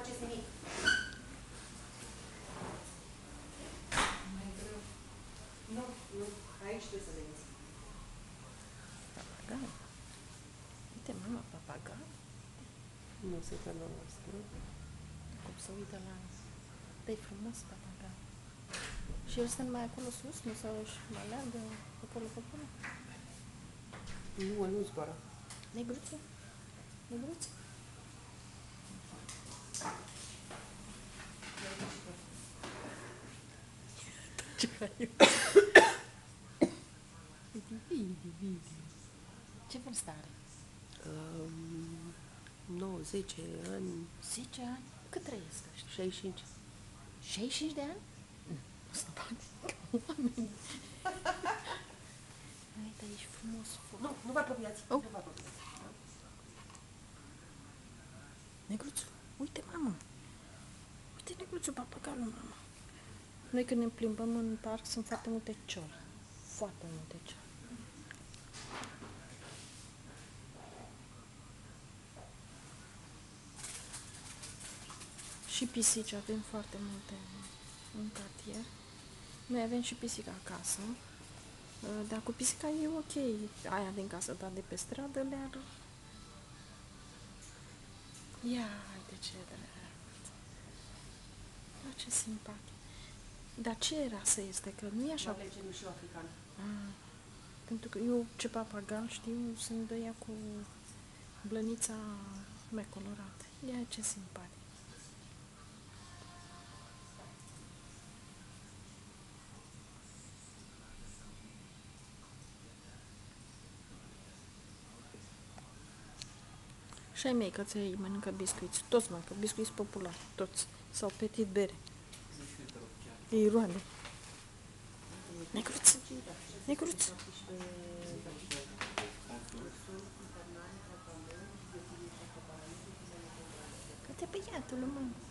faceți nimic. Mai greu. Nu, nu, aici trebuie să veniți. Papagal. Uite, mama, papagal. Nu se uită la noastră. Cum se uită la... Dar e frumos papagal. Și el stă numai acolo sus, nu sau își mai leagă acolo pe acolo. Nu, el nu zboară. Negruțu? Negruțu? Ce faci? Dividi, dividi. Ce vârstă are? Um, 9, 10 ani, 10 ani? Cât trăiesc ăștia? 65. 65 de ani? Nu, nu sunt bani ca oameni. Hai, dar ești frumos, frumos. Nu, nu vă apropiați. Oh. Nu vă apropiați. Negruțu, uite, mamă. Uite, negruțu, papagalul, mamă. Noi când ne plimbăm în parc sunt foarte multe ciori. Foarte multe ciori. Și pisici avem foarte multe în cartier. Noi avem și pisică acasă. Uh, Dar cu pisica e ok. Aia din casă, dar de pe stradă le-ar Ia, uite ce drept. Da, ce simpatic. Dar ce rasă este? Că nu e așa... Așa legem și eu african. Ah, pentru că eu ce papagal știu sunt de ea cu blănița mai colorată. Ia ce simpatic. Și ai mei căței mănâncă biscuiți. Toți mănâncă biscuiți populari. Toți. Sau petit bere. Iru hadi. Ne kurutsun? Ne? Kata pergi lah tolong.